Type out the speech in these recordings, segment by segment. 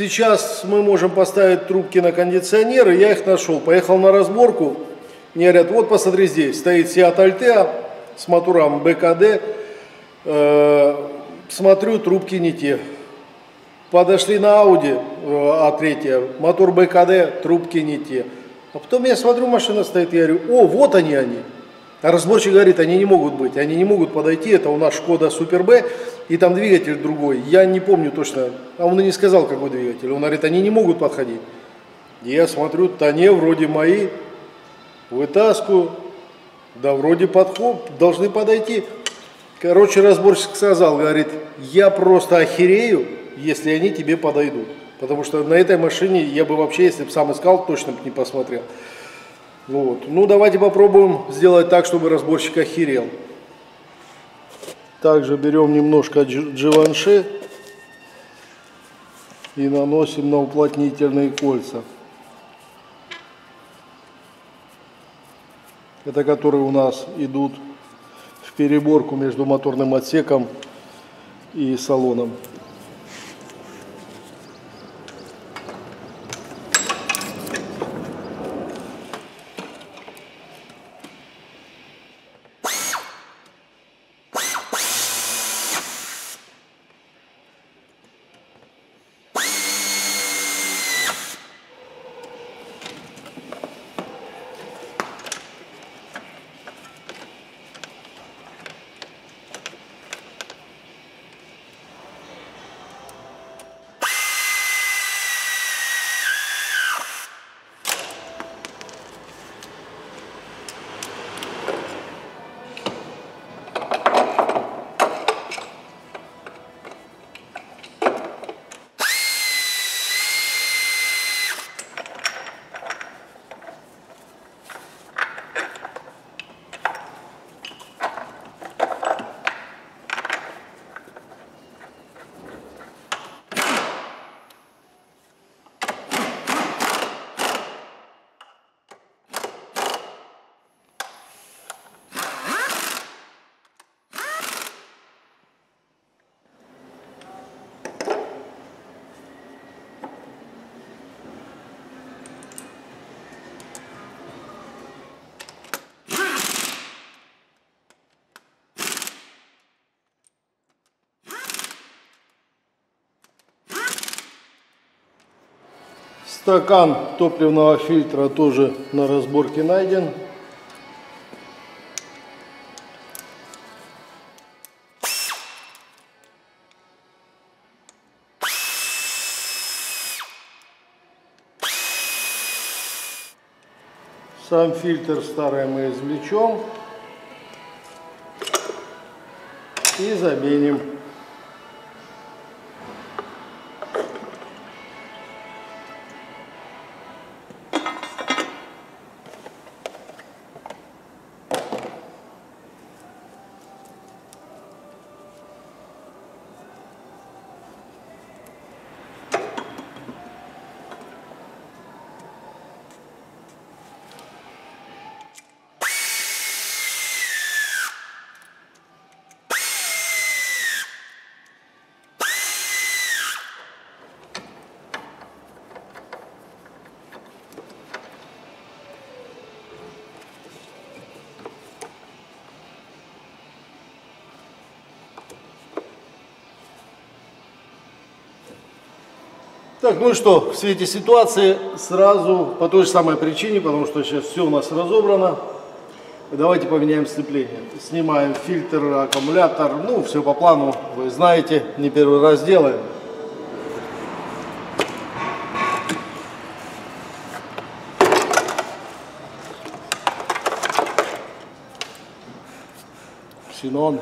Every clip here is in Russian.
Сейчас мы можем поставить трубки на кондиционер, и я их нашел. Поехал на разборку, мне говорят, вот посмотри здесь, стоит Seat Altea с мотором БКД, э, смотрю, трубки не те. Подошли на Audi А3, э, мотор БКД, трубки не те. А потом я смотрю, машина стоит, я говорю, о, вот они они. А разборщик говорит, они не могут быть, они не могут подойти, это у нас Шкода Супер Б, и там двигатель другой. Я не помню точно, а он и не сказал, какой двигатель. Он говорит, они не могут подходить. Я смотрю, тоне вроде мои, вытаскиваю, да вроде подход, должны подойти. Короче, разборщик сказал, говорит, я просто охерею, если они тебе подойдут. Потому что на этой машине я бы вообще, если бы сам искал, точно бы не посмотрел. Вот. Ну, давайте попробуем сделать так, чтобы разборщик охерел. Также берем немножко дживанши и наносим на уплотнительные кольца. Это которые у нас идут в переборку между моторным отсеком и салоном. Стакан топливного фильтра тоже на разборке найден. Сам фильтр старый мы извлечем и заменим. Так, ну и что, в свете ситуации сразу, по той же самой причине, потому что сейчас все у нас разобрано, давайте поменяем сцепление. Снимаем фильтр, аккумулятор, ну все по плану, вы знаете, не первый раз делаем. Синон.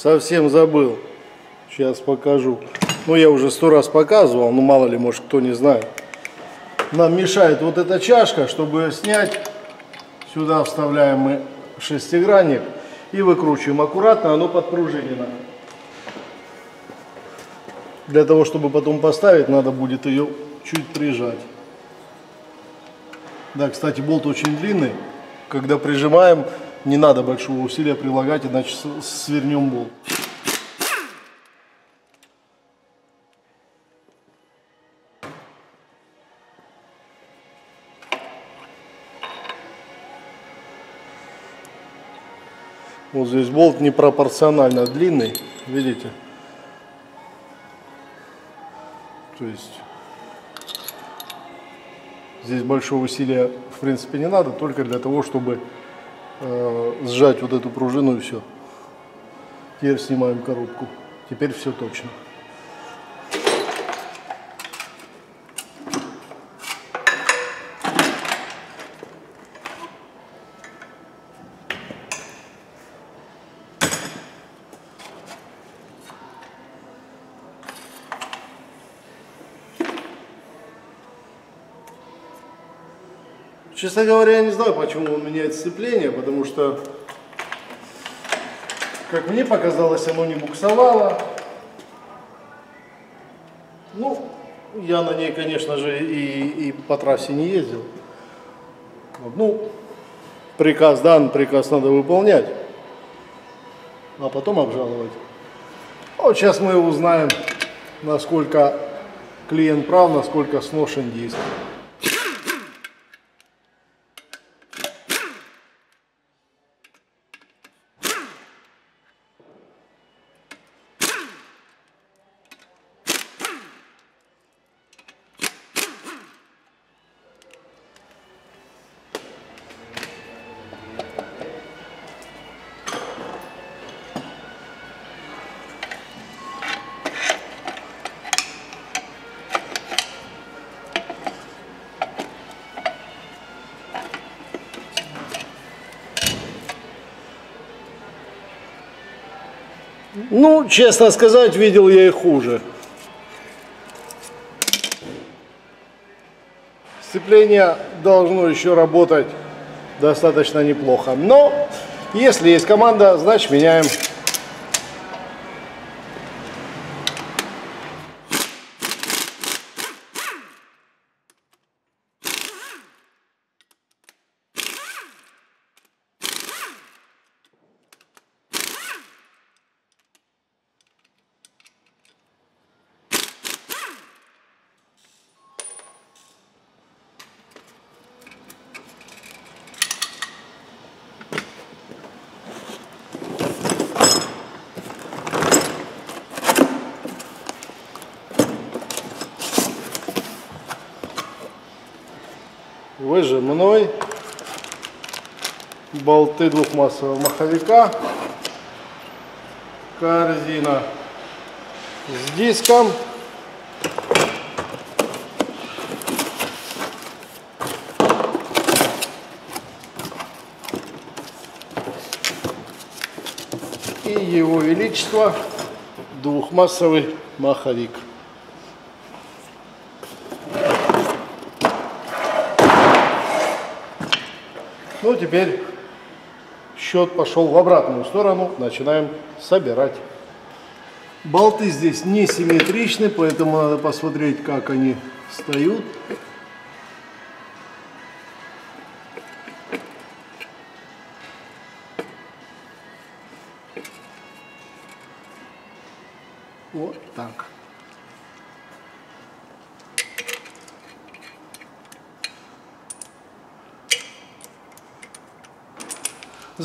Совсем забыл. Сейчас покажу. Ну, я уже сто раз показывал, но мало ли, может, кто не знает. Нам мешает вот эта чашка, чтобы ее снять. Сюда вставляем мы шестигранник и выкручиваем аккуратно, оно подпружинено. Для того, чтобы потом поставить, надо будет ее чуть прижать. Да, кстати, болт очень длинный. Когда прижимаем, не надо большого усилия прилагать, иначе свернем болт. Вот здесь болт непропорционально длинный, видите? То есть здесь большого усилия в принципе не надо, только для того, чтобы э, сжать вот эту пружину и все. Теперь снимаем коробку. Теперь все точно. Честно говоря, я не знаю, почему он меняет сцепление, потому что, как мне показалось, оно не буксовало. Ну, я на ней, конечно же, и, и по трассе не ездил. Ну, приказ дан, приказ надо выполнять, а потом обжаловать. Вот сейчас мы узнаем, насколько клиент прав, насколько сношен диск. Честно сказать, видел я и хуже. Сцепление должно еще работать достаточно неплохо. Но если есть команда, значит меняем. Выжимной, болты двухмассового маховика, корзина с диском, и его величество двухмассовый маховик. Ну, теперь счет пошел в обратную сторону. Начинаем собирать. Болты здесь не симметричны, поэтому надо посмотреть, как они встают.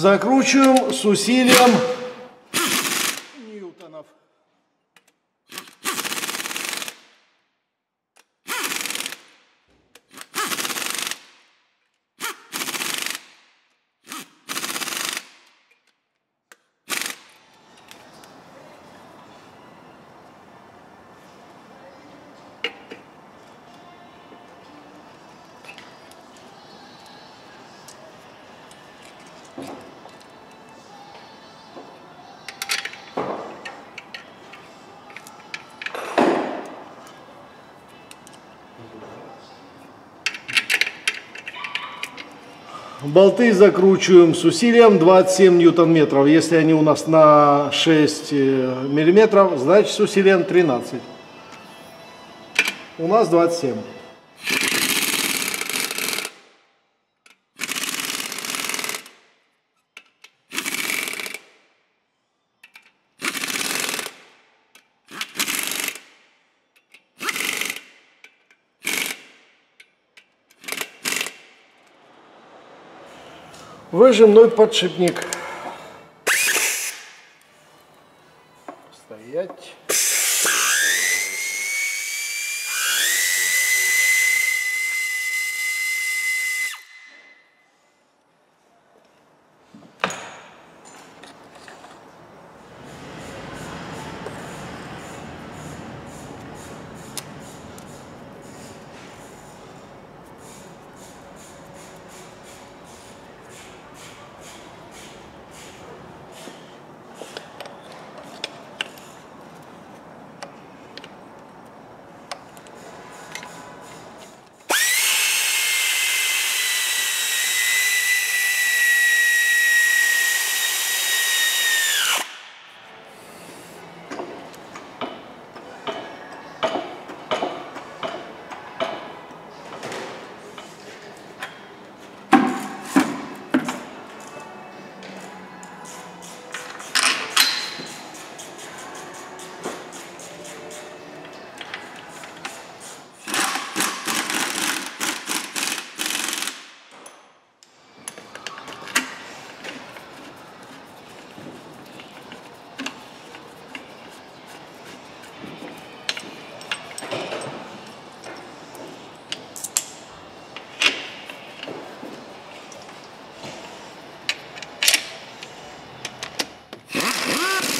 Закручиваем с усилием Болты закручиваем с усилием 27 ньютон-метров. Если они у нас на 6 э, миллиметров, значит с усилием 13. У нас 27. Выжимной подшипник. Стоять. Ha ha!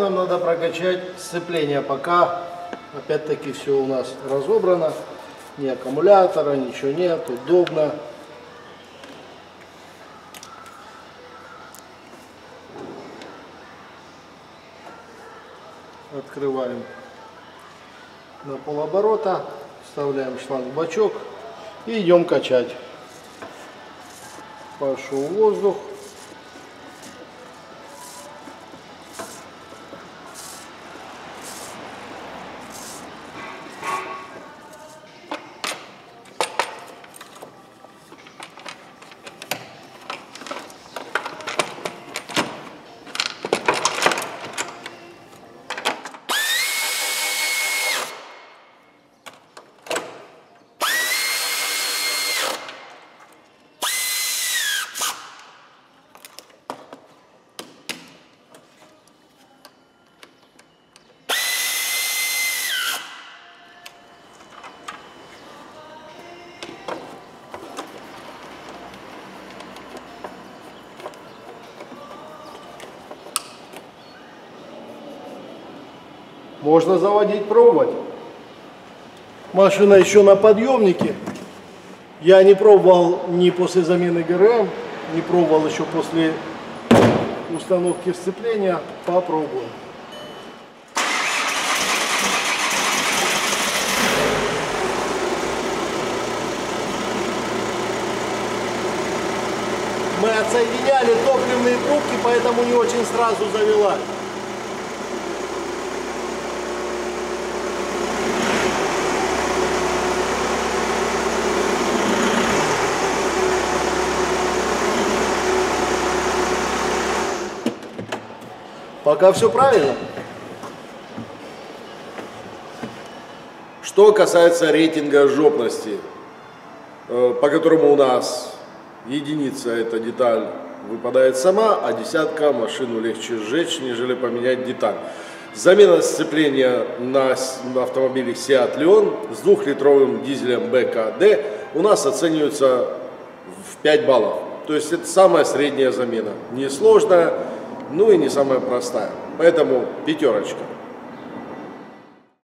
Нам надо прокачать сцепление, пока Опять-таки все у нас разобрано. Ни аккумулятора, ничего нет, удобно. Открываем на полоборота, вставляем шланг в бачок и идем качать. Пошел воздух. Можно заводить, пробовать. Машина еще на подъемнике. Я не пробовал ни после замены ГРМ, не пробовал еще после установки сцепления. Попробуем. Мы отсоединяли топливные трубки, поэтому не очень сразу завелась. Пока все правильно. Что касается рейтинга жопности, э, по которому у нас единица эта деталь выпадает сама, а десятка машину легче сжечь, нежели поменять деталь. Замена сцепления на автомобиле Seat Leon с двухлитровым дизелем БКД у нас оценивается в 5 баллов. То есть это самая средняя замена. Несложная, ну и не самая простая. Поэтому пятерочка.